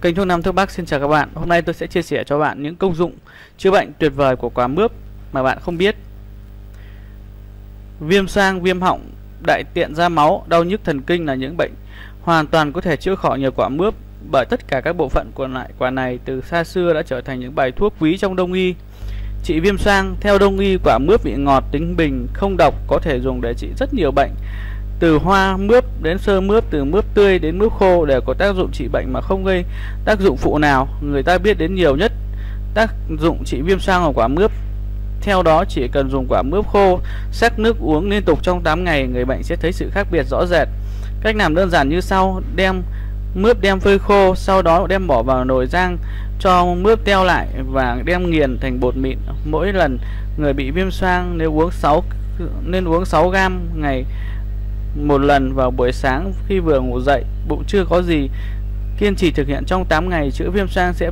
Kênh thuốc Nam thuốc Bắc xin chào các bạn. Hôm nay tôi sẽ chia sẻ cho bạn những công dụng chữa bệnh tuyệt vời của quả mướp mà bạn không biết. Viêm sang, viêm họng, đại tiện ra máu, đau nhức thần kinh là những bệnh hoàn toàn có thể chữa khỏi nhờ quả mướp bởi tất cả các bộ phận của loại quả này từ xa xưa đã trở thành những bài thuốc quý trong đông y. Trị viêm sang, theo đông y quả mướp vị ngọt, tính bình, không độc có thể dùng để trị rất nhiều bệnh từ hoa mướp đến sơ mướp, từ mướp tươi đến mướp khô đều có tác dụng trị bệnh mà không gây tác dụng phụ nào. Người ta biết đến nhiều nhất, tác dụng trị viêm xoang ở quả mướp. Theo đó, chỉ cần dùng quả mướp khô, sắc nước uống liên tục trong 8 ngày, người bệnh sẽ thấy sự khác biệt rõ rệt. Cách làm đơn giản như sau, đem mướp đem phơi khô, sau đó đem bỏ vào nồi rang cho mướp teo lại và đem nghiền thành bột mịn. Mỗi lần người bị viêm xoang, nếu uống 6 nên uống 6 gram ngày một lần vào buổi sáng khi vừa ngủ dậy, bụng chưa có gì. Kiên trì thực hiện trong 8 ngày chữa viêm xoang sẽ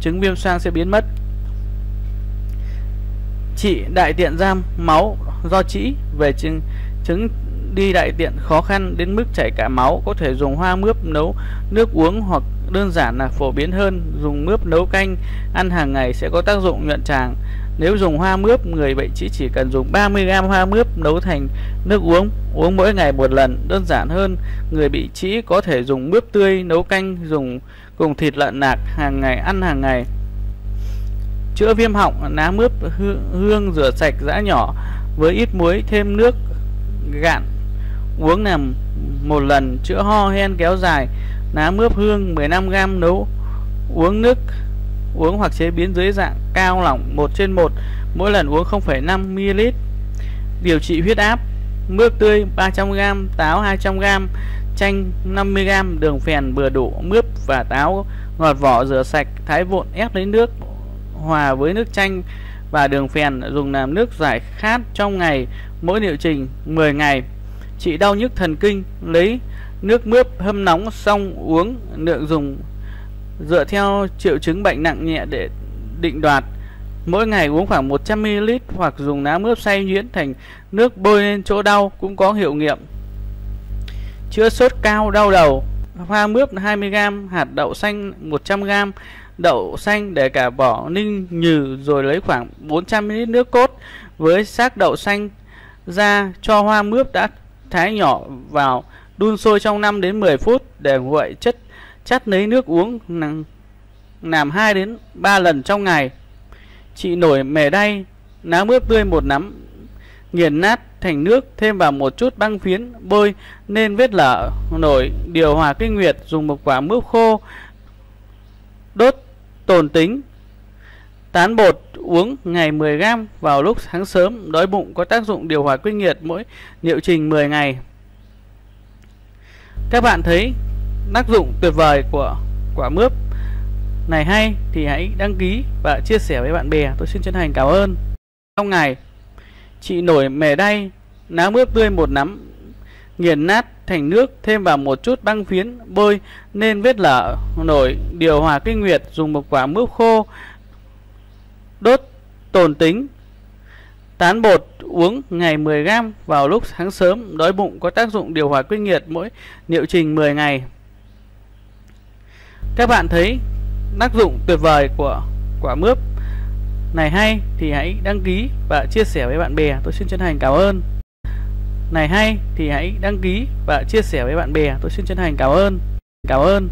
chứng viêm xoang sẽ biến mất. Trị đại tiện giam máu do trĩ về chứng chứng đi đại tiện khó khăn đến mức chảy cả máu có thể dùng hoa mướp nấu nước uống hoặc đơn giản là phổ biến hơn dùng mướp nấu canh ăn hàng ngày sẽ có tác dụng nhuận tràng nếu dùng hoa mướp, người bệnh chỉ chỉ cần dùng 30g hoa mướp nấu thành nước uống, uống mỗi ngày một lần, đơn giản hơn. Người bị trĩ có thể dùng mướp tươi nấu canh dùng cùng thịt lợn nạc hàng ngày ăn hàng ngày. Chữa viêm họng, ná mướp hương, hương rửa sạch giã nhỏ với ít muối thêm nước gạn uống làm một lần chữa ho hen kéo dài ná mướp hương 15g nấu uống nước uống hoặc chế biến dưới dạng cao lỏng 1 trên 1 mỗi lần uống 0,5 ml. Điều trị huyết áp mướp tươi 300g, táo 200g, chanh 50g, đường phèn vừa đủ, mướp và táo ngọt vỏ rửa sạch, thái vụn ép lấy nước hòa với nước chanh và đường phèn dùng làm nước giải khát trong ngày mỗi liệu trình 10 ngày. Trị đau nhức thần kinh lấy nước mướp hâm nóng xong uống lượng dùng dựa theo triệu chứng bệnh nặng nhẹ để định đoạt. Mỗi ngày uống khoảng 100ml hoặc dùng lá mướp xay nhuyễn thành nước bôi lên chỗ đau cũng có hiệu nghiệm. Chữa sốt cao đau đầu Hoa mướp 20g, hạt đậu xanh 100g, đậu xanh để cả bỏ ninh nhừ rồi lấy khoảng 400ml nước cốt với xác đậu xanh ra cho hoa mướp đã thái nhỏ vào đun sôi trong 5 đến 10 phút để nguội chất chắt lấy nước uống làm 2 đến 3 lần trong ngày. Chị nổi mề đay, lá mướp tươi một nắm, nghiền nát thành nước, thêm vào một chút băng phiến, bôi nên vết lở nổi, điều hòa kinh nguyệt, dùng một quả mướp khô, đốt tồn tính, tán bột uống ngày 10 gram vào lúc sáng sớm, đói bụng có tác dụng điều hòa kinh nguyệt mỗi liệu trình 10 ngày. Các bạn thấy tác dụng tuyệt vời của quả mướp này hay thì hãy đăng ký và chia sẻ với bạn bè. Tôi xin chân thành cảm ơn. Trong ngày, chị nổi mề đay, ná mướp tươi một nắm, nghiền nát thành nước, thêm vào một chút băng phiến, bôi nên vết lở nổi, điều hòa kinh nguyệt, dùng một quả mướp khô, đốt tồn tính, tán bột uống ngày 10 gram vào lúc sáng sớm, đói bụng có tác dụng điều hòa kinh nguyệt mỗi liệu trình 10 ngày. Các bạn thấy tác dụng tuyệt vời của quả mướp này hay thì hãy đăng ký và chia sẻ với bạn bè. Tôi xin chân thành cảm ơn. Này hay thì hãy đăng ký và chia sẻ với bạn bè. Tôi xin chân thành cảm ơn. Cảm ơn.